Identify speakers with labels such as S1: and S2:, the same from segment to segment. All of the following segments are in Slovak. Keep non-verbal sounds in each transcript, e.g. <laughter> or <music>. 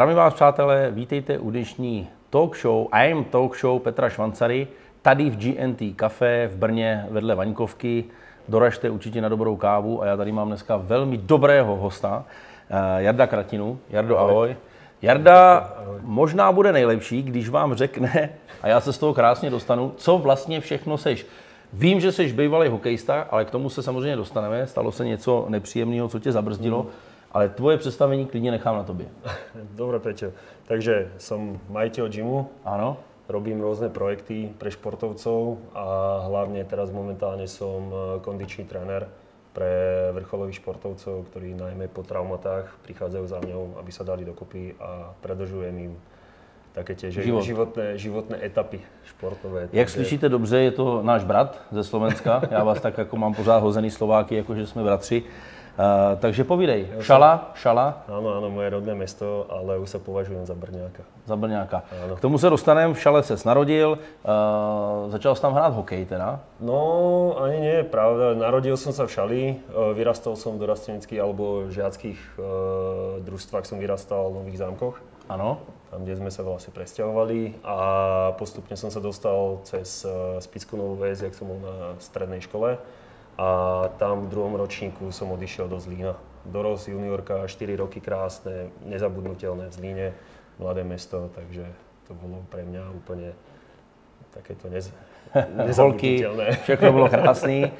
S1: Zdravím vás, přátelé, vítejte u dnešní talk show, I'm talk show Petra Švancary, tady v GNT Café v Brně vedle Vaňkovky. Doražte určitě na dobrou kávu a já tady mám dneska velmi dobrého hosta, eh, Jarda Kratinu. Jardo, ahoj. Jarda možná bude nejlepší, když vám řekne, a já se z toho krásně dostanu, co vlastně všechno seš. Vím, že jsi bývalý hokejista, ale k tomu se samozřejmě dostaneme. Stalo se něco nepříjemného, co tě zabrzdilo. Mm. Ale tvoje představení klidně nechám na tobě. <laughs>
S2: Dobre, Peťo. Takže som majiteľ gymu.
S1: Áno.
S2: Robím rôzne projekty pre športovcov a hlavne teraz momentálne som e, kondičný tréner pre vrcholových športovcov, ktorí najmä po traumatách prichádzajú za mňou, aby sa dali dokopy a predržujem im také tie Život. životné, životné etapy športové.
S1: Jak takže... slyšíte dobře, je to náš brat ze Slovenska. Já vás tak jako mám pořád hozený Slováky, jakože jsme bratři. Uh, takže povídej, ja šala, som... šala?
S2: Áno, áno, moje rodné mesto, ale už sa považujem za Brňáka.
S1: Za Brňáka. Áno. K tomu se dostaneme, v Šale se narodil, uh, začal si tam hrát hokej teda?
S2: No, ani nie pravda. Narodil som sa v Šali, uh, vyrastal som v dorasteneckých alebo žiackých uh, družstvách, som vyrastal v Nových zámkoch.
S1: Áno.
S2: Tam, kde sme sa vlastne presťahovali a postupne som sa dostal cez uh, Spickú Novú väz, jak som bol na strednej škole a tam v druhom ročníku som odišiel do Zlína. Doros juniorka, 4 roky krásne, nezabudnutelné v Zlíne, mladé mesto, takže to bolo pre mňa úplne takéto nez, <laughs>
S1: Holky, všechno bylo <laughs> krásný,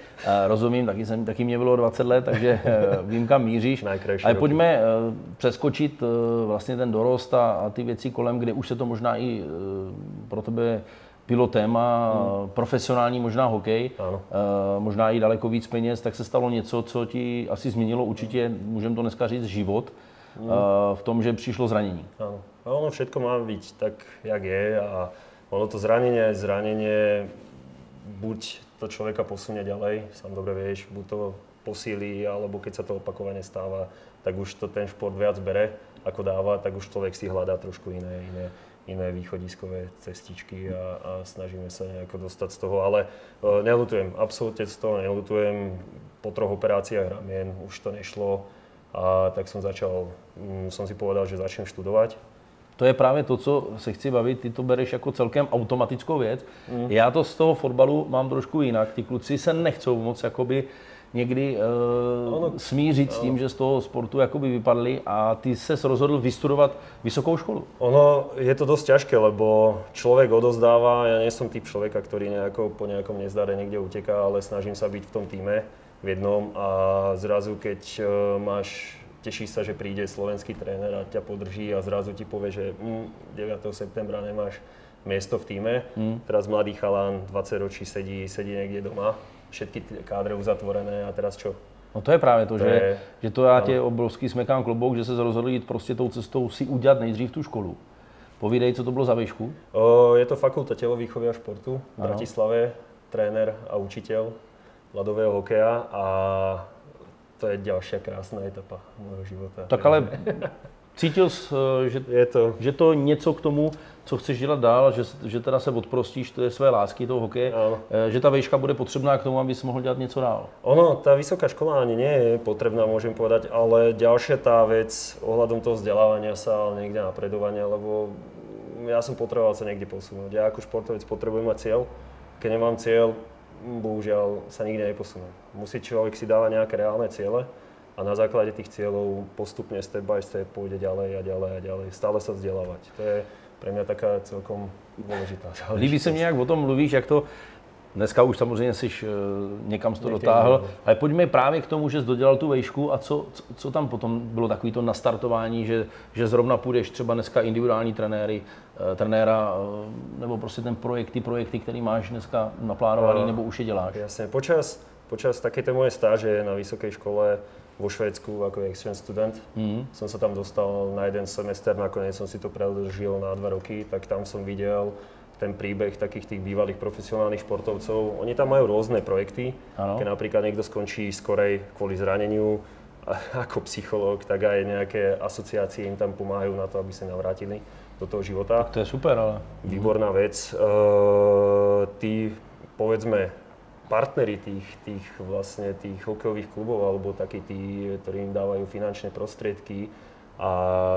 S1: rozumím, taky, jsem, taky mě bylo 20 let, takže eh, vím, kam míříš. Ale pojďme eh, přeskočit eh, vlastně ten dorost a, a ty věci kolem, kde už se to možná i pro tebe bylo téma hmm. profesionální možná hokej, ano. Uh, možná i daleko víc peněz, tak se stalo něco, co ti asi změnilo určitě, můžeme to dneska říct, život hmm. uh, v tom, že přišlo zranění.
S2: Áno. A ono všetko má byť tak, jak je a ono to zranenie, zranenie buď to človeka posunie ďalej, sám dobre vieš, buď to posílí, alebo keď sa to opakovane stáva, tak už to ten šport viac bere, ako dáva, tak už človek si hľadá trošku iné, iné, iné východiskové cestičky a, a snažíme sa nejako dostať z toho, ale uh, nelutujem, absolútne z toho nelutujem, po troch operáciách ramien už to nešlo a tak som začal, um, som si povedal, že začnem študovať.
S1: To je právě to, co se chci bavit. Ty to bereš jako celkem automatickou věc. Mm. Já to z toho fotbalu mám trošku jinak. Ty kluci se nechcou moc jakoby někdy uh, ono, smířit s tím, že z toho sportu jakoby vypadli a ty se rozhodl vystudovat vysokou školu.
S2: Ono je to dosť ťažké, lebo človek odozdáva, ja nie som typ človeka, ktorý nejako po nejakom nezdare niekde uteká, ale snažím sa byť v tom týme v jednom a zrazu keď uh, máš teší sa, že príde slovenský tréner a ťa podrží a zrazu ti povie, že mm, 9. septembra nemáš miesto v týme. Mm. Teraz mladý chalán, 20 ročí, sedí, sedí niekde doma všetky kádre uzatvorené a teraz čo?
S1: No to je právě to, to že, je, že to já tě obrovský smekám klobouk, že se rozhodl jít prostě tou cestou si udělat nejdřív tu školu. Povídej, co to bylo za výšku?
S2: O, je to fakulta telovýchovy a športu v Bratislave, tréner a učitel ľadového hokeja a to je ďalšia krásna etapa môjho života.
S1: Tak ale <laughs> cítil jsi, eh, že, je to... že to něco k tomu, co chceš dělat dál, že, že teda se odprostíš je své lásky toho hokeje, Áno. Eh, že ta výška bude potřebná k tomu, aby si mohl dělat něco dál.
S2: Ono, tá vysoká škola ani nie je potrebná, môžem povedať, ale ďalšia tá vec ohľadom toho vzdelávania sa, ale niekde napredovania, lebo ja som potreboval sa niekde posunúť. Ja ako športovec potrebujem mať cieľ. Keď nemám cieľ, bohužiaľ sa nikde neposunú. Musí človek si dávať nejaké reálne ciele a na základe tých cieľov postupne step by step pôjde ďalej a ďalej a ďalej. Stále sa vzdelávať. To je pre mňa taká celkom dôležitá
S1: Líbí se mně, jak o tom mluvíš, jak to Dneska už samozřejmě jsi uh, někam to dotáhl, ale pojďme právě k tomu, že jsi dodělal tu vejšku a co, co, tam potom bylo takový to nastartování, že, že zrovna půjdeš třeba dneska individuální trenéry, uh, trenéra, uh, nebo prostě ten projekt, ty projekty, který máš dneska naplánovaný, nebo už je děláš?
S2: Jasně, počas, počas takéto moje stáže na vysoké škole vo Švédsku ako exchange student. Mm. Som sa tam dostal na jeden semester, nakoniec som si to predlžil na dva roky, tak tam som videl ten príbeh takých tých bývalých profesionálnych športovcov. Oni tam majú rôzne projekty, ano. keď napríklad niekto skončí skorej kvôli zraneniu, ako psychológ, tak aj nejaké asociácie im tam pomáhajú na to, aby sa navrátili do toho života.
S1: Tak to je super, ale...
S2: Výborná vec. Uh, tí, povedzme, partneri tých, tých, vlastne tých hokejových klubov alebo takí tí, ktorí im dávajú finančné prostriedky a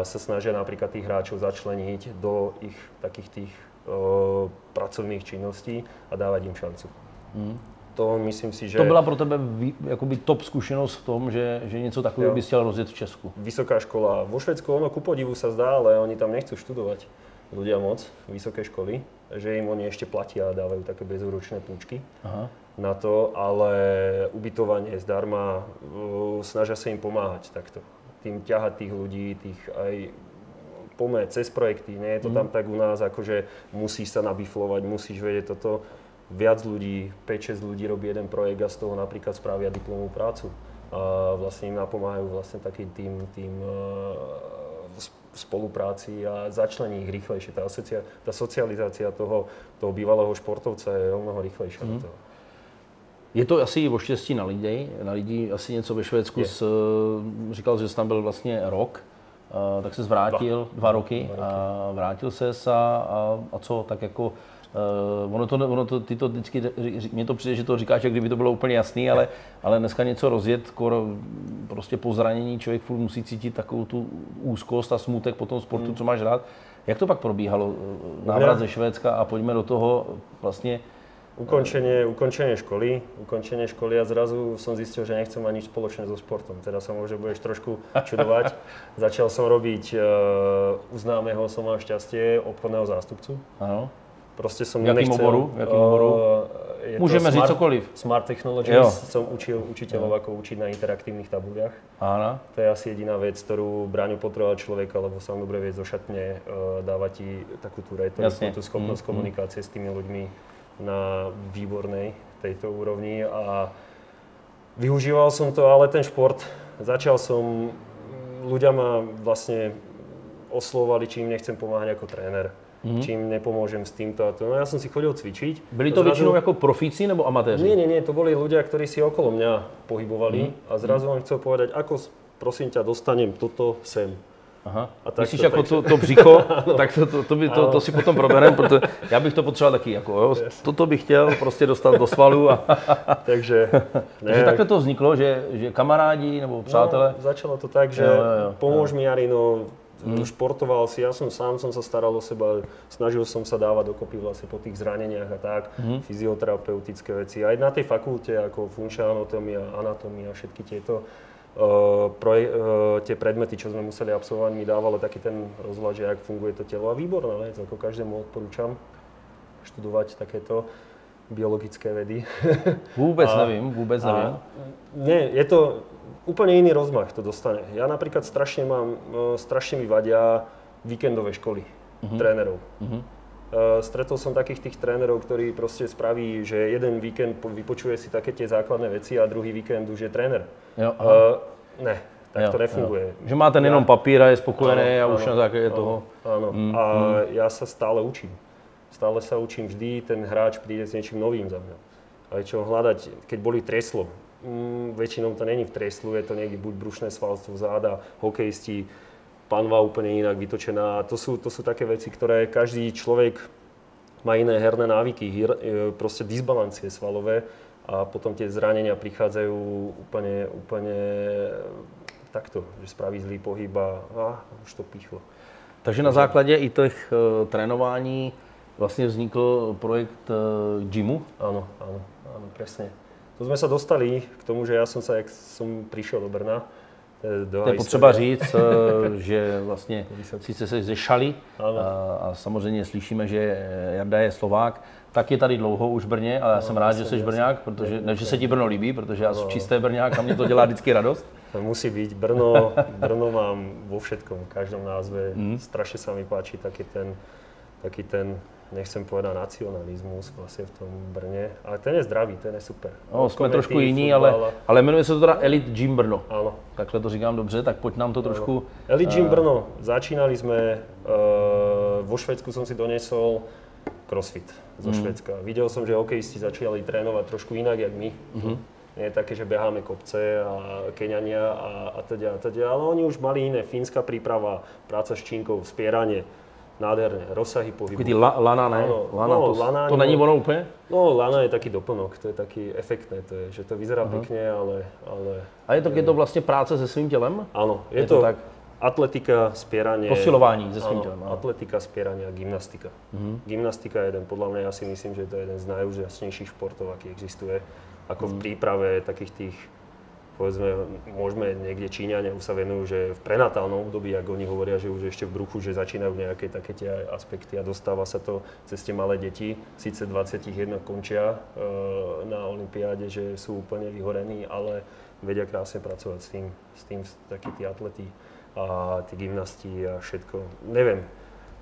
S2: sa snažia napríklad tých hráčov začleniť do ich takých tých uh, pracovných činností a dávať im šancu. Mm. To myslím si, že...
S1: To byla pro tebe jakoby top zkušenost v tom, že, že něco takového bys chtěl rozjet v Česku.
S2: Vysoká škola. Vo Švedsku ono ku podivu sa zdá, ale oni tam nechcú študovať ľudia moc, vysoké školy, že im oni ešte platia a dávajú také bezúročné púčky Aha. Na to, ale ubytovanie zdarma, snažia sa im pomáhať takto. Tým ťahať tých ľudí, tých aj pomer cez projekty. Nie je to mm. tam tak u nás, akože musíš sa nabiflovať, musíš vedieť toto viac ľudí, 5-6 ľudí robí jeden projekt a z toho napríklad spravia diplomovú prácu. A vlastne im napomáhajú vlastne takým tým, tým uh, spolupráci a začlení ich rýchlejšie. Tá, asocia, tá socializácia toho, toho bývalého športovca je o mnoho rýchlejšia mm. do mhm. toho.
S1: Je to asi o štěstí na lidi, na lidi asi něco ve Švédsku, s, říkal, že jsi tam byl vlastně rok, uh, tak se zvrátil dva, dva roky, dva roky. a vrátil se a, a, a co, tak jako Uh, ono to, ono to, ty to vždycky, mně to přijde, že to říkáš, jak kdyby to bylo úplně jasný, ale, ale dneska něco rozjet, kor, prostě po zranění člověk furt musí cítit takovou tu úzkost a smutek po tom sportu, hmm. co máš rád. Jak to pak probíhalo? Eh, návrat ze Švédska a pojďme do toho vlastně
S2: Ukončenie, ukončenie školy, ukončenie školy a zrazu som zistil, že nechcem mať nič spoločné so športom. Teda sa možno budeš trošku čudovať. <laughs> Začal som robiť uh, u známeho som mal šťastie obchodného zástupcu. Áno.
S1: Proste som Jakým nechcel... oboru? Jakým oboru? Uh, Môžeme smart, říct cokoliv.
S2: Smart Technologies. Jo. Som učil učiteľov, ako učiť na interaktívnych tabuliach. Áno. To je asi jediná vec, ktorú Braňu potreboval človeka, lebo on dobre vie zo šatne uh, dávať ti takú tú retoriku, tú schopnosť mm, komunikácie mm. s tými ľuďmi na výbornej tejto úrovni a využíval som to, ale ten šport, začal som, ľudia ma vlastne oslovovali, či im nechcem pomáhať ako tréner mm-hmm. čím nepomôžem s týmto a to. No ja som si chodil cvičiť.
S1: Byli to zrazu... väčšinou ako profíci nebo amatéri?
S2: Nie, nie, nie, to boli ľudia, ktorí si okolo mňa pohybovali mm-hmm. a zrazu on chcel povedať, ako prosím ťa dostanem toto sem.
S1: Aha. A tak Myslíš to, jako to, to břicho, <laughs> <laughs> tak to, to, to, by, to, to si potom proberem, protože já bych to potřeboval taky, jako, jo, yes. toto bych chtěl prostě dostat do svalu. A... <laughs>
S2: Takže,
S1: ne. Takže takhle to vzniklo, že, že kamarádi nebo přátelé?
S2: No, začalo to tak, že jo, jo, jo, pomôž jo. mi Jarino, Mm. Športoval si, ja som sám som sa staral o seba, snažil som sa dávať dokopy vlastne po tých zraneniach a tak, mm. fyzioterapeutické veci. Aj na tej fakulte, ako funkčná anatómia, anatómia, všetky tieto proje, tie predmety, čo sme museli absolvovať, mi dávalo taký ten rozhľad, že ak funguje to telo. A výborná vec, ako každému odporúčam študovať takéto biologické vedy. <laughs>
S1: Vôbec a, neviem, vôbec neviem.
S2: Nie, je to, úplne iný rozmach to dostane. Ja napríklad strašne mám, e, strašne mi vadia víkendové školy uh-huh. trénerov. Uh-huh. Stretol som takých tých trénerov, ktorí proste spraví, že jeden víkend vypočuje si také tie základné veci a druhý víkend už je tréner. Jo, uh, ne, tak jo, to nefunguje. Jo.
S1: Že má ten jenom papír a je spokojený a už na základě toho.
S2: Áno, mm, a mm. ja sa stále učím. Stále sa učím vždy, ten hráč príde s niečím novým za mňa. Ale čo hľadať, keď boli treslo, mm, väčšinou to není v treslu, je to niekde buď brušné svalstvo, záda, hokejisti, panva úplne inak vytočená. To sú, to sú také veci, ktoré každý človek má iné herné návyky, hier, e, proste disbalancie svalové a potom tie zranenia prichádzajú úplne, úplne takto, že spraví zlý pohyb a, a už to píchlo.
S1: Takže na základě i těch uh, trénování vlastně vznikl projekt uh, gymu?
S2: Áno, áno, áno, presne. To sme sa dostali k tomu, že ja som sa, jak som prišiel do Brna,
S1: e, to je potřeba říct, e, <laughs> že vlastně sice se ze Šali a, samozřejmě slyšíme, že Jarda je Slovák, tak je tady dlouho už v Brně a já jsem rád, že jsi Brňák, protože, ne, že se ti Brno líbí, protože já jsem čisté Brňák a mě to dělá vždycky radost. <laughs>
S2: Musí byť. Brno, Brno mám vo všetkom, v každom názve. Mm. Strašne sa mi páči taký ten, taký ten nechcem povedať nacionalizmus vlastne v tom Brne, ale ten je zdravý, ten je super.
S1: No, jsme trošku jiní, ale, ale jmenuje se to teda Elite Gym Brno. Áno. Takhle to říkám dobře, tak pojď nám to trošku...
S2: Elite Gym Brno, začínali sme, uh, vo Švedsku som si donesol crossfit zo mm. Švedska. Videl som, že hokejisti začali trénovať trošku inak, jak my. Mm-hmm. Nie je také, že beháme kopce a keňania a, a teda, a teda, ale oni už mali iné. Fínska príprava, práca s činkou, spieranie nádherné, rozsahy pohybu.
S1: Takový la, lana, ne? Áno, lana, no, to, lana, to není ono úplne?
S2: No, lana je taký doplnok, to je taký efektné, to je, že to vyzerá uh-huh. pekne, ale, ale...
S1: A je to, je to vlastne práce se svým telem?
S2: Áno, je, je to, to tak? Atletika, spieranie.
S1: Posilovanie ze svým
S2: áno. Atletika, spieranie a gymnastika. Gymnastika je jeden, podľa mňa ja si myslím, že to je jeden z najúžasnejších športov, aký existuje. Ako v príprave takých tých, povedzme, môžeme niekde Číňania už sa venujú, že v prenatálnom období, ako oni hovoria, že už ešte v bruchu, že začínajú nejaké také tie aspekty a dostáva sa to cez tie malé deti. Síce 21 končia e, na olympiáde, že sú úplne vyhorení, ale vedia krásne pracovať s tým, s tým takí tí atleti a tí gymnasti a všetko. Neviem,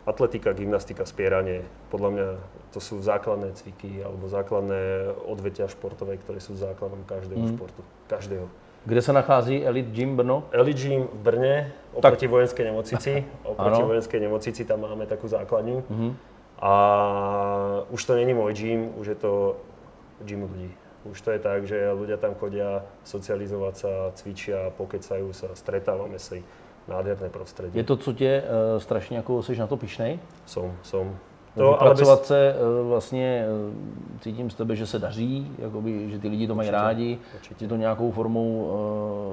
S2: atletika, gymnastika, spieranie, podľa mňa to sú základné cviky alebo základné odvetia športové, ktoré sú základom každého
S1: Mhm.
S2: športu. Každého.
S1: Kde se nachází Elite Gym Brno?
S2: Elite Gym v Brne, oproti vojenskej nemocnici. <laughs> Oproti
S1: Áno.
S2: vojenskej nemocnici tam máme takú základňu.
S1: Mhm.
S2: A už to není môj gym, už je to gym ľudí. Už to je tak, že ľudia tam chodia socializovať sa, cvičia, pokecajú sa, stretávame sa. Nádherné prostredie.
S1: Je to, co tě uh, strašně jako, jsi na to pišnej?
S2: Som, som.
S1: To, Vypracovat bez... se uh, vlastně, uh, cítím z tebe, že se daří, jakoby, že ty lidi to mají
S2: Určitě,
S1: rádi,
S2: určitě.
S1: že to nějakou formou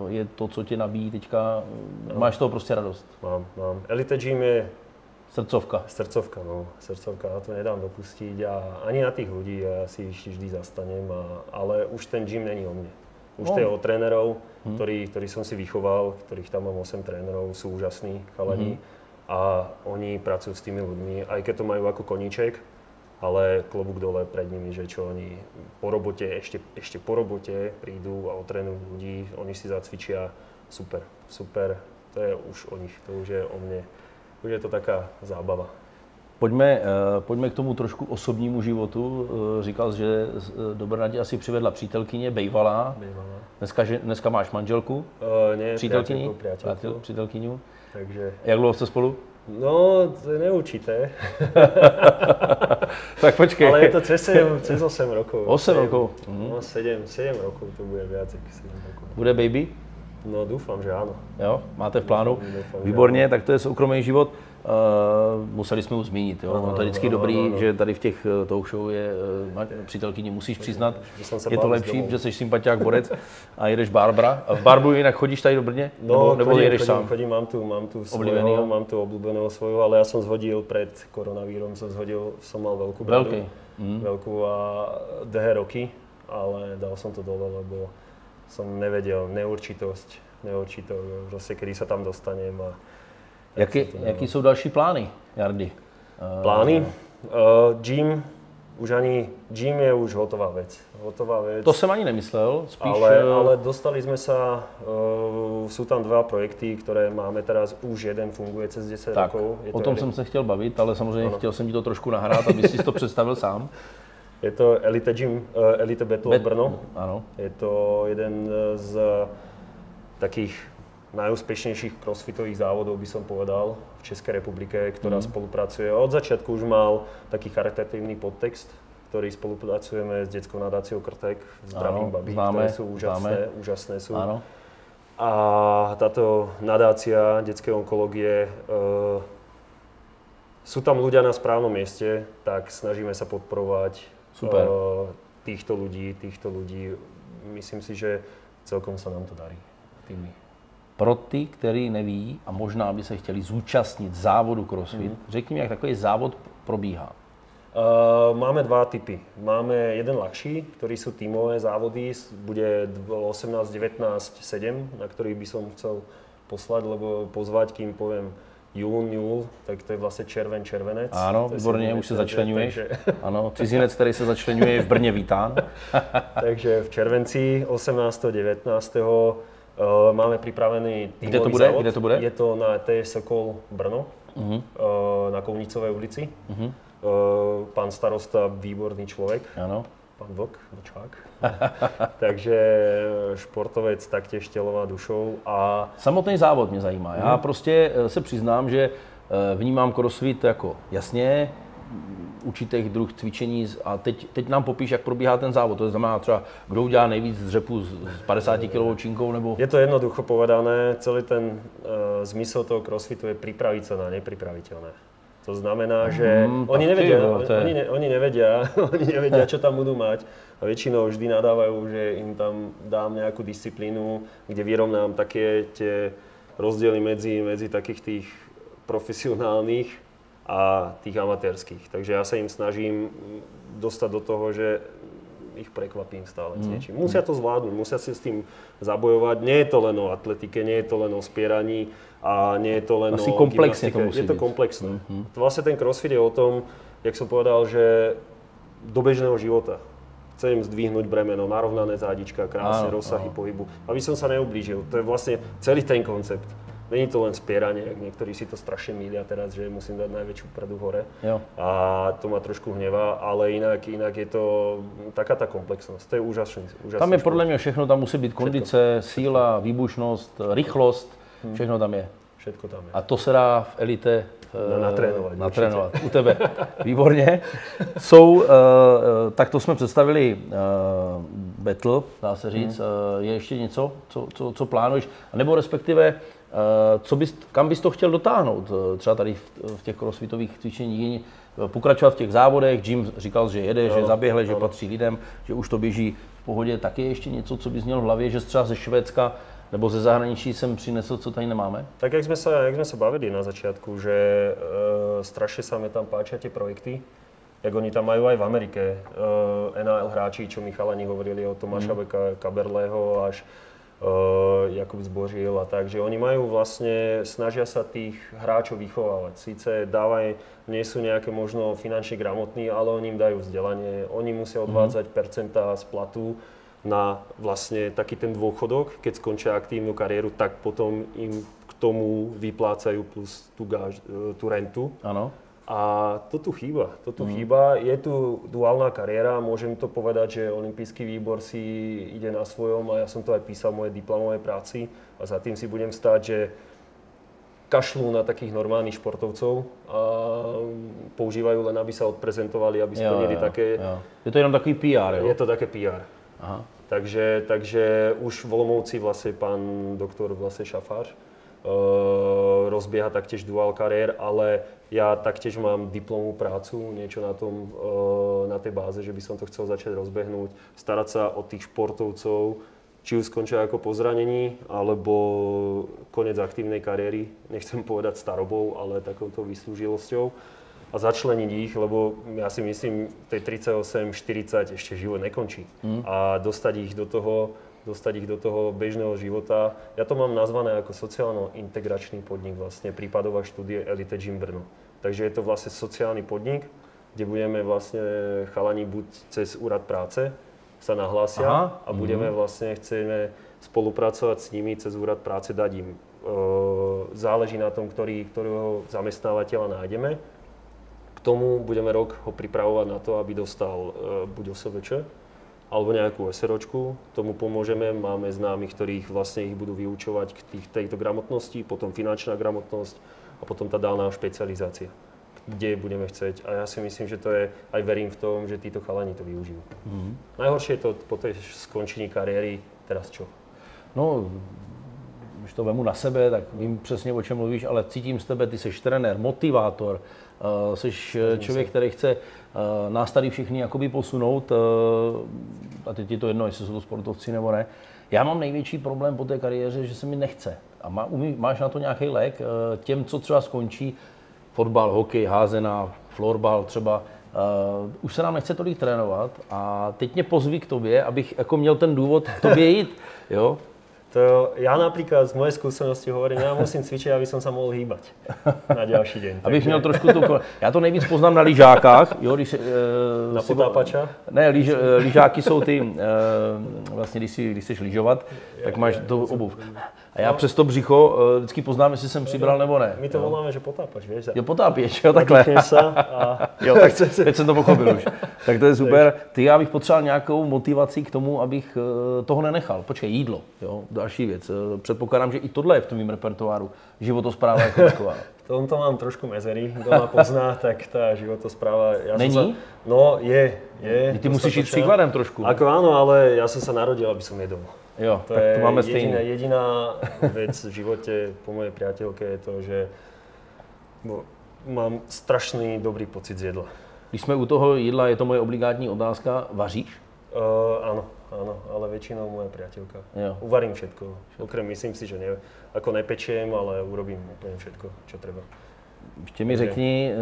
S1: uh, je to, co tě nabíjí teďka. No. Máš z toho prostě radost.
S2: Mám, mám. Elite Gym je
S1: Srdcovka.
S2: srdcovka, no. Srdcovka, na to nedám dopustiť a ani na tých ľudí ja si vždy zastanem, a, ale už ten gym není o mne. Už
S1: No.
S2: to je o trénerov, ktorý, ktorý som si vychoval, ktorých tam mám 8 trénerov, sú úžasní chalani. A oni pracujú s tými ľuďmi, aj keď to majú ako koníček, ale klobúk dole pred nimi, že čo oni po robote, ešte, ešte po robote prídu a otrénujú ľudí, oni si zacvičia, super, super, to je už o nich, to už je o mne, už je to taká zábava.
S1: Pojďme, uh, pojďme k tomu trošku osobnímu životu. Uh, říkal, jsi, že uh, do Brna tě asi přivedla přítelkyně, bejvalá. Dneska, že, dneska máš manželku,
S2: Uh, nie,
S1: přítelkyni,
S2: priateľku, priateľku.
S1: Přítel, přítelkyňu.
S2: Takže,
S1: Jak dlouho jste spolu?
S2: no, to je neurčité, <laughs>
S1: Tak počkej.
S2: ale je to cez, 7, cez 8 rokov.
S1: 8
S2: Sedem-
S1: rokov.
S2: No, 7, 7 rokov to bude viac ako 7 rokov.
S1: Bude baby?
S2: No, dúfam, že áno.
S1: Jo, máte v plánu?
S2: Že
S1: Výborně, tak to je soukromý život. Uh, museli jsme ho zmínit, jo. Ono to je vždycky dobrý,
S2: ano.
S1: že tady v těch eh, talk show je uh, přítelkyni musíš přiznat.
S2: Jsem
S1: Je to lepší, že jsi sympatiák borec a jedeš Barbara. A v Barbu jinak chodíš tady do Brně?
S2: No,
S1: nebo, nebo
S2: chodím,
S1: jedeš
S2: chodím,
S1: sám?
S2: chodím, mám tu, mám tu svojho, mám tu obľúbeného svojho, ale ja som zhodil pred koronavírom, som zhodil, som mal veľkú bradu.
S1: Veľký. Mhm.
S2: Veľkú a dlhé roky, ale dal som to dole, lebo som nevedel, neurčitosť, neurčitosť, proste kedy sa tam dostanem a
S1: Jaký, jaký jsou další plány, Jardy?
S2: Plány? Uh, gym, už ani, gym je už hotová vec. Hotová vec.
S1: To jsem ani nemyslel, spíš...
S2: ale,
S1: eh,
S2: ale dostali sme sa, uh, sú tam dva projekty, ktoré máme teraz, už jeden funguje cez 10
S1: tak,
S2: rokov. Je
S1: o
S2: to
S1: tom jsem se chtěl bavit, ale samozřejmě
S2: Ano.
S1: chtěl jsem ti to trošku nahrát, aby si to představil sám. <laughs>
S2: Je to Elite Gym, uh, Elite Battle
S1: Bet-
S2: Brno.
S1: Ano.
S2: Je to jeden z takých najúspešnejších crossfitových závodov, by som povedal, v Českej republike, ktorá
S1: Mhm.
S2: spolupracuje. Od začiatku už mal taký charitatívny podtext, ktorý spolupracujeme s detskou nadáciou Krtek, Zdravím
S1: Áno, známe,
S2: ktoré sú úžasné,
S1: známe.
S2: úžasné sú.
S1: Ano.
S2: A táto nadácia detskej onkológie, e, sú tam ľudia na správnom mieste, tak snažíme sa podporovať
S1: Super.
S2: e, týchto ľudí, týchto ľudí. Myslím si, že celkom sa nám to darí. Tými.
S1: Pro ty, který neví a možná by se chtěli zúčastnit závodu CrossFit,
S2: Mhm.
S1: řekni mi, jak takový závod probíhá.
S2: Uh, máme dva typy. Máme jeden ľahší, ktorý sú tímové závody, bude 18, 19, 7, na ktorý by som chcel poslať, lebo pozvať, kým poviem jún, júl, tak to je vlastne červen, červenec.
S1: Výborně,
S2: sedem,
S1: už
S2: takže-
S1: začlenuješ.
S2: Takže, <laughs>
S1: Ano, cizinec, který se začlenuje, je v Brně vítán. <laughs> <laughs>
S2: takže v červenci 18. 19. Uh, máme pripravený
S1: Kde to bude?
S2: závod.
S1: Kde to bude?
S2: Je to na TS Sokol Brno,
S1: Mhm.
S2: uh, na Kovnicovej ulici.
S1: Mhm.
S2: Uh, pán starosta, výborný človek.
S1: Ano.
S2: Pán Vlk, Vlčák. <laughs> Takže športovec taktiež tělová dušou a
S1: Samotný závod mě zajímá. Já
S2: Mhm.
S1: prostě se přiznám, že vnímám crossfit jako jasně, určitých druh cvičení a teď, teď nám popíš, jak probíhá ten závod. To znamená třeba, kdo udělá nejvíc dřepu s s 50 kg činkou, nebo...
S2: je to jednoducho povedané, celý ten uh, zmysel toho crossfitu je pripraviť sa na nepripraviteľné. To znamená, že
S1: Mm,
S2: oni,
S1: ty
S2: nevedia,
S1: to je-
S2: oni, ne, oni nevedia, <laughs> oni nevedia, čo tam budú mať. A väčšinou vždy nadávajú, že im tam dám nejakú disciplínu, kde vyrovnám také tie rozdiely medzi, medzi takých tých profesionálnych a tých amatérských. Takže ja sa im snažím dostať do toho, že ich prekvapím stále s niečím. Musia to zvládnuť, musia si s tým zabojovať. Nie je to len o atletike, nie je to len o spieraní a nie je to len
S1: Asi
S2: o
S1: komplexne to musí
S2: Je to komplexné. Vlastne ten crossfit je o tom, jak som povedal, že do bežného života. Chcem zdvihnúť bremeno, narovnané zádička, krásne
S1: Áno,
S2: rozsahy pohybu, aby som sa neublížil. To je vlastne celý ten koncept. Není to len spieranie, jak niektorí si to strašne mília teraz, že musím dať najväčšiu predu hore.
S1: Jo.
S2: A to ma trošku hnevá, ale inak, inak je to taká tá komplexnosť. To je úžasný. úžasný
S1: Tam je
S2: šport.
S1: podle mě všechno, tam musí být kondice, síla, výbušnost, rychlost, všechno tam je.
S2: Všetko tam je.
S1: A to se dá v elite
S2: No, natrénovat,
S1: natrénovat. U tebe. Výborně. Jsou, eh, tak to jsme představili eh, battle, dá se říct. Eh, Je ještě něco, co, co, co plánuješ? Nebo respektive, co bys, kam bys to chtěl dotáhnout? Eh, Třeba tady v, těch crossfitových cvičeních, eh, pokračovat v těch závodech. Jim říkal, že jede, že zaběhle, že patří lidem, že už to běží v pohodě. Tak je ještě něco, co bys měl v hlavě, že třeba ze Švédska nebo ze zahraničí sem přinesl, co tady nemáme?
S2: Tak jak sme sa, jak sme sa bavili na začiatku, že e, strašne sa mi tam páčia tie projekty, jak oni tam majú aj v Amerike. E, NHL hráči, čo mi chalani hovorili o Tomáša mm. Beka, Kaberlého až Jakub Zbožil a tak, že oni majú vlastne, snažia sa tých hráčov vychovávať. Sice dávaj, nie sú nejaké možno finančne gramotní, ale oni im dajú vzdelanie, oni musia odvádzať percentá z platu, na vlastne taký ten dôchodok, keď skončia aktívnu kariéru, tak potom im k tomu vyplácajú plus tú, gáž, e, tú rentu.
S1: Ano.
S2: A to tu chýba, to tu chýba. Je tu duálna kariéra, môžem to povedať, že Olympijský výbor si ide na svojom a ja som to aj písal v mojej diplomovej práci a za tým si budem stáť, že kašľú na takých normálnych športovcov a používajú len, aby sa odprezentovali, aby splnili také...
S1: jo. Je to jenom takový PR, jo?
S2: Je to také PR.
S1: Aha.
S2: Takže, takže už v Olomouci vlastne pán doktor vlastne Šafář rozbieha taktiež dual kariér, ale ja taktiež mám diplomovú prácu, niečo na, tom, uh, na tej báze, že by som to chcel začať rozbehnúť, starať sa o tých športovcov, či už skončia ako po zranení, alebo koniec aktívnej kariéry, nechcem povedať starobou, ale takouto vyslúžilosťou a začleniť ich, lebo ja si myslím, tej 38, 40 ešte život nekončí. Mm. A dostať ich do toho, dostať ich do toho bežného života. Ja to mám nazvané ako sociálno-integračný podnik, vlastne prípadová štúdie Elite Gym Brno. Takže je to vlastne sociálny podnik, kde budeme vlastne chalani buď cez úrad práce sa nahlásia
S1: Aha.
S2: a budeme vlastne, chceme spolupracovať s nimi cez úrad práce, dať im. E, záleží na tom, ktorý, ktorého zamestnávateľa nájdeme k tomu budeme rok ho pripravovať na to, aby dostal e, buď OSVČ, alebo nejakú SROčku. Tomu pomôžeme, máme známych, ktorých vlastne ich budú vyučovať k tých, tejto gramotnosti, potom finančná gramotnosť a potom tá dálna špecializácia, kde budeme chcieť. A ja si myslím, že to je, aj verím v tom, že títo chalani to využijú. Mm-hmm. Najhoršie je to po tej skončení kariéry, teraz čo?
S1: No, když to vemu na sebe, tak vím přesně, o čem mluvíš, ale cítím z tebe, ty jsi trenér, motivátor, uh, jsi eh, člověk, který chce uh, nás tady všichni jakoby posunout, uh, a teď je to jedno, jestli jsou to sportovci nebo ne. Já mám největší problém po té kariéře, že se mi nechce. A má, umí, máš na to nějaký lék? Těm, co třeba skončí fotbal, hokej, házená, florbal třeba, Uh, už se nám nechce tolik trénovat a teď mě pozví k tobě, abych jako měl ten důvod k tobě jít, jo?
S2: To ja napríklad z mojej skúsenosti hovorím, ja musím cvičiť, aby som sa mohol hýbať na ďalší deň.
S1: Abych měl trošku tu... Já to nejvíc poznám na lyžákách, jo, když... Uh,
S2: Na potápača?
S1: Ne, lyž, eh, lyžáky jsou ty, uh, vlastně když, si, když chceš lyžovat, tak máš to obuv. A já přes to břicho uh, vždycky poznám, jestli jsem přibral nebo ne.
S2: My to voláme, že potápač, vieš?
S1: Jo, potápěč, jo, takhle.
S2: Sa a <laughs>
S1: Jo, tak <laughs> teď jsem to pochopil už. Tak to je super. Ty, já bych potřeboval nějakou motivaci k tomu, abych eh, toho nenechal. Počkej, jídlo, jo, další věc. Eh, Předpokládám, že i tohle je v tom repertoáru. Životospráva jako <laughs> taková.
S2: v tomto mám trošku mezery. Kto ma pozná, tak tá životospráva... Ja
S1: Není?
S2: Sa, no, je, je.
S1: Ty musíš jít
S2: dostatočná.
S1: příkladem trošku.
S2: Ako áno, ale ja som sa narodil, aby som jedol.
S1: Jo,
S2: To
S1: tak
S2: je
S1: to máme
S2: jediná,
S1: stejné.
S2: jediná vec v živote po mojej priateľke je to, že no, mám strašný dobrý pocit z jedla.
S1: Když jsme u toho jídla, je to moje obligátní otázka. Vaříš?
S2: Uh, áno, áno, ale väčšinou moja priateľka.
S1: Jo.
S2: Uvarím všetko. Okrem myslím si, že ne, ako nepečiem, ale urobím úplne všetko, čo treba.
S1: Ještě mi řekni, eh,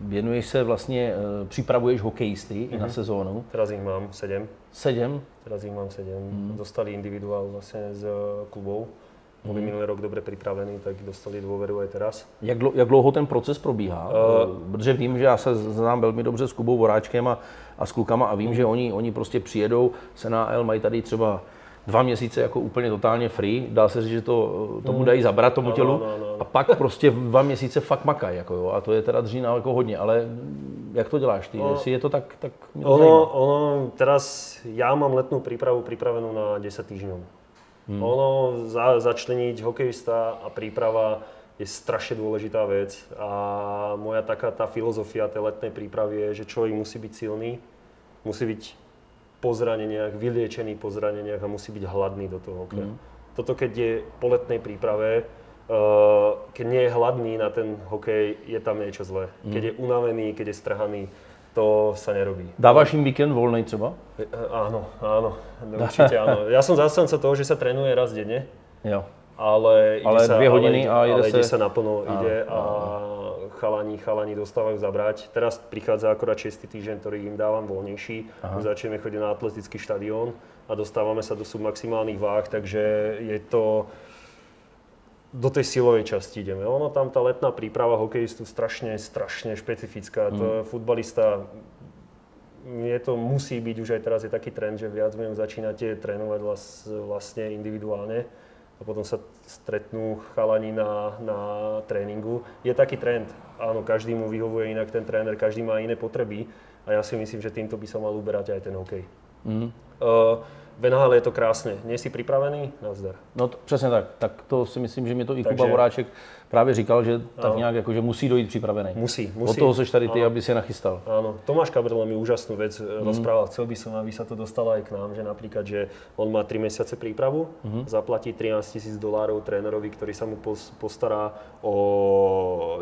S1: věnuješ se vlastně, eh, připravuješ hokejisty i na sezónu.
S2: Teraz ich mám 7.
S1: Sedem.
S2: Teraz ich mám 7. Dostali individuál vlastne z eh, klubov. Boli minulý rok dobre pripravení, tak dostali dôveru aj teraz.
S1: Jak, dlou, jak dlouho ten proces probíhá? Uh, Protože vím, že já se znám velmi dobře s Kubou Voráčkem a, a s klukama a vím, že oni, oni prostě přijedou se na L, mají tady třeba dva měsíce jako úplně totálně free, dá se říct, že to, tomu dají zabrat tomu
S2: Ano,
S1: tělu
S2: ano, ano.
S1: a pak prostě dva měsíce fakt makají, jako jo, a to je teda dřína jako hodně, ale jak to děláš ty?
S2: No.
S1: Jestli je to tak, tak mě to
S2: Ono,
S1: zajímá.
S2: ono, teraz ja mám letnú prípravu pripravenú na 10 týždňov. Hmm. Ono, za, začleniť hokejista a príprava je strašne dôležitá vec a moja taká tá filozofia tej letnej prípravy je, že človek musí byť silný, musí byť po zraneniach, vyliečený po zraneniach a musí byť hladný do toho hokeja. Toto keď je po letnej príprave, uh, keď nie je hladný na ten hokej, je tam niečo zlé. Keď je unavený, keď je strhaný, to sa nerobí.
S1: Dáváš jim víkend volnej třeba?
S2: E, Áno, áno, <laughs> určite áno. Ja som zastanca toho, že sa trénuje raz denne,
S1: Jo.
S2: ale, ide
S1: Ale
S2: sa,
S1: dvě hodiny
S2: ale,
S1: a jede
S2: ale ide
S1: se-
S2: sa naplno, ide a chalani, chalani dostávajú zabrať. Teraz prichádza akorát 6. týždeň, ktorý im dávam voľnejší. Už začneme chodiť na atletický štadión a dostávame sa do submaximálnych váh, takže je to do tej silovej časti ideme. Ono tam tá letná príprava hokejistu strašne, strašne špecifická. To je futbalista, je to musí byť, už aj teraz je taký trend, že viac menej začínate trénovať vlast, vlastne individuálne a potom sa stretnú chalani na, na tréningu. Je taký trend. Áno, každý mu vyhovuje inak ten tréner, každý má iné potreby a ja si myslím, že týmto by sa mal uberať aj ten hokej.
S1: Mhm.
S2: Uh, v NHL je to krásne. Nie si pripravený? Nazdar.
S1: No to, přesně tak. Tak to si myslím, že mi to i Kuba
S2: Takže-
S1: Voráček právě říkal, že tak
S2: Ano.
S1: nějak jako, že musí dojít připravený.
S2: Musí,
S1: Od
S2: musí.
S1: toho seš tady ty,
S2: Áno.
S1: aby si nachystal.
S2: Áno, Tomáš Kabrla mi úžasnú vec mm. rozprával. Chcel by som, aby sa to dostalo aj k nám, že napríklad, že on má 3 mesiace prípravu, mm. zaplatí 13 tisíc dolárov trénerovi, ktorý sa mu pos- postará o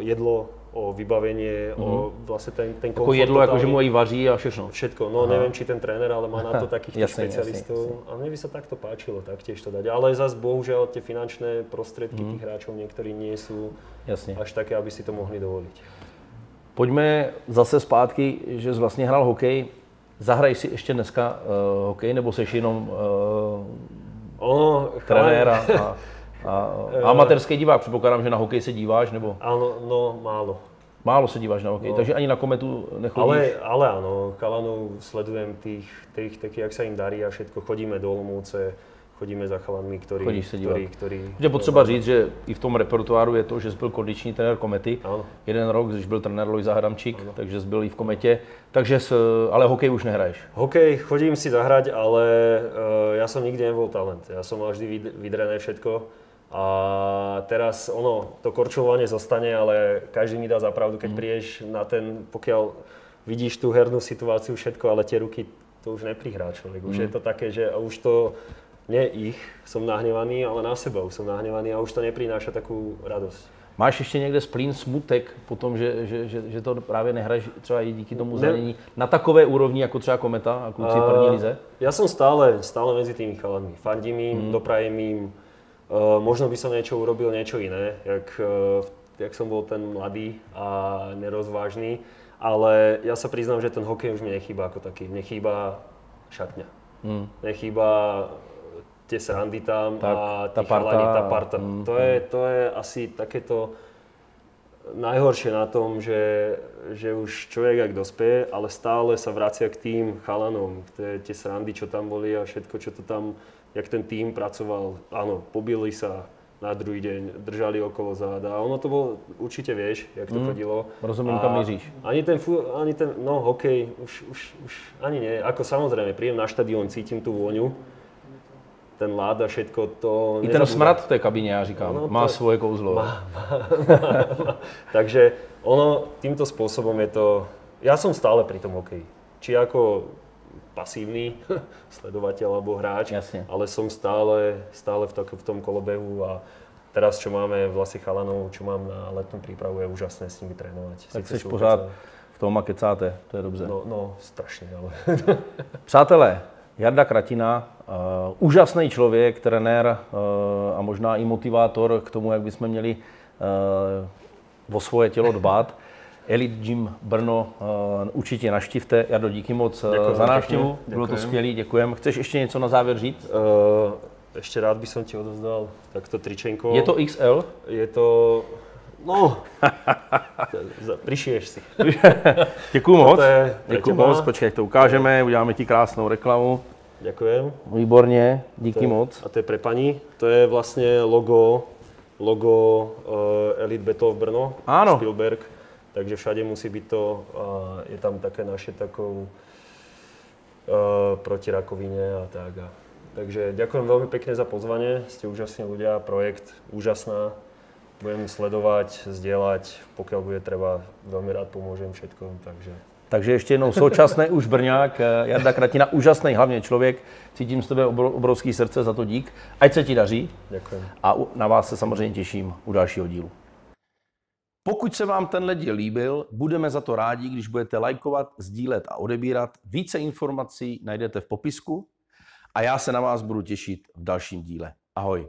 S2: jedlo, o vybavenie, mm. o vlastne ten, ten
S1: Jako jedlo, jako že
S2: totálny.
S1: mu i vaří a všechno.
S2: Všetko, no neviem, či ten tréner, ale má na to <laughs> takých
S1: Jasne,
S2: špecialistov. A mne by sa takto páčilo, taktiež to dať. Ale zase bohužiaľ tie finančné prostriedky tých hráčov niektorí nie sú
S1: Jasně.
S2: až také, aby si to mohli dovoliť.
S1: Pojďme zase zpátky, že jsi vlastně hrál hokej. Zahraj si ještě dneska uh, hokej, nebo jsi jenom uh,
S2: Ono,
S1: trenér a, <laughs> a, a amatérský divák? Předpokládám, že na hokej se díváš, nebo
S2: Áno, no málo.
S1: málo se díváš na hokej, takže ani na kometu nechodíš?
S2: Ale, ale áno, chalanov sledujem tých, tých, tých, jak sa im darí a všetko. Chodíme do Olomouce, chodíme za chalanmi, ktorí,
S1: Chodíš se dívat.
S2: ktorí, ktorí...
S1: Je potřeba říct, že i v tom repertoáru je to, že byl kondiční trenér komety.
S2: Áno.
S1: Jeden rok, když byl trenér Lojza Hadamčík, takže jsi byl i v kometě. Takže, s, ale hokej už nehraješ.
S2: Hokej chodím si zahrať, ale uh, ja som nikdy nebol talent. Ja som mal vždy vyd- vydrené všetko. A teraz ono, to korčulovanie zostane, ale každý mi dá za pravdu,
S1: Mhm.
S2: keď prídeš na ten, pokiaľ vidíš tú hernú situáciu, všetko, ale tie ruky, to už neprihrá človek. Už
S1: Mhm.
S2: je to také, že už to, nie ich som nahnevaný, ale na seba už som nahnevaný a už to neprináša takú radosť.
S1: Máš ještě někde splín smutek po tom, že, že, že, že to právě nehraješ třeba i díky tomu
S2: Ne.
S1: zranění na takové úrovni jako třeba Kometa a kluci první lize?
S2: Ja som stále, stále medzi tými chalami. Fandím im,
S1: Mhm.
S2: mm. doprajem im. Uh, možno by som niečo urobil, niečo iné, jak, uh, jak som bol ten mladý a nerozvážny. Ale ja sa priznám, že ten hokej už mi nechýba ako taký. Mne chýba šatňa.
S1: Mm.
S2: Nechýba tie srandy tam
S1: Tak,
S2: a
S1: tá
S2: tí chalani,
S1: parta.
S2: tá parta.
S1: Mm,
S2: To, je, to je asi takéto najhoršie na tom, že, že už človek ak dospeje, ale stále sa vracia k tým chalanom, tie, tie srandy, čo tam boli a všetko, čo to tam, jak ten tým pracoval. Áno, pobili sa na druhý deň, držali okolo záda. A ono to bolo, určite vieš, jak to chodilo.
S1: rozumiem, kam míříš.
S2: Ani ten, ani ten, no hokej, už, už, už ani nie. Ako samozrejme, príjem na štadión, cítim tú vôňu, ten lád a všetko to...
S1: I ten smrad v té kabině, já říkám,
S2: No, to
S1: má
S2: je-
S1: svoje kouzlo.
S2: Má, Takže ono, týmto spôsobom je to... Ja som stále pri tom hokeji. Či ako pasívny <laughs> sledovateľ alebo hráč,
S1: Jasne.
S2: ale som stále, stále v, tak, v tom kolobehu a teraz, čo máme vlastne chalanov, čo mám na letnú prípravu, je úžasné s nimi trénovať.
S1: Tak
S2: sú
S1: pořád v tom a kecáte, to je dobře.
S2: No, no, strašne, ale... <laughs>
S1: Přátelé, Jarda Kratina, uh, úžasný člověk, trenér uh, a možná i motivátor k tomu, jak bychom měli uh, o svoje tělo dbát. Elite Gym Brno uh, určitě naštivte. Jardo, díky moc Děkuji za návštěvu. Bylo to skvělé, děkujem. Chceš ještě něco na závěr říct? Uh,
S2: ešte rád by som ti odozdal takto tričenko.
S1: Je to XL?
S2: Je to... No, <laughs> prišiješ si. <laughs>
S1: Děkuji moc. Děkuji moc, počkej, to ukážeme, uděláme ti krásnou reklamu.
S2: Ďakujem.
S1: Výborně, díky je, moc.
S2: A to je pre pani. To je vlastne logo, logo uh, Elite Battle of Brno.
S1: Áno.
S2: Spielberg. Takže všade musí byť to. Je tam také naše takou proti rakovine a tak. A, takže ďakujem veľmi pekne za pozvanie. Ste úžasní ľudia, projekt úžasná. Budem sledovať, zdieľať, pokiaľ bude treba, veľmi rád pomôžem všetkom. Takže
S1: takže ještě jednou současný už Brňák, eh, Jarda Kratina, úžasný hlavně člověk. Cítím z tebe obrovský srdce za to dík. Ať se ti daří.
S2: Děkuji.
S1: A na vás se samozřejmě těším u dalšího dílu. Pokud se vám tenhle díl líbil, budeme za to rádi, když budete lajkovat, sdílet a odebírat. Více informací najdete v popisku a já se na vás budu těšit v dalším díle. Ahoj.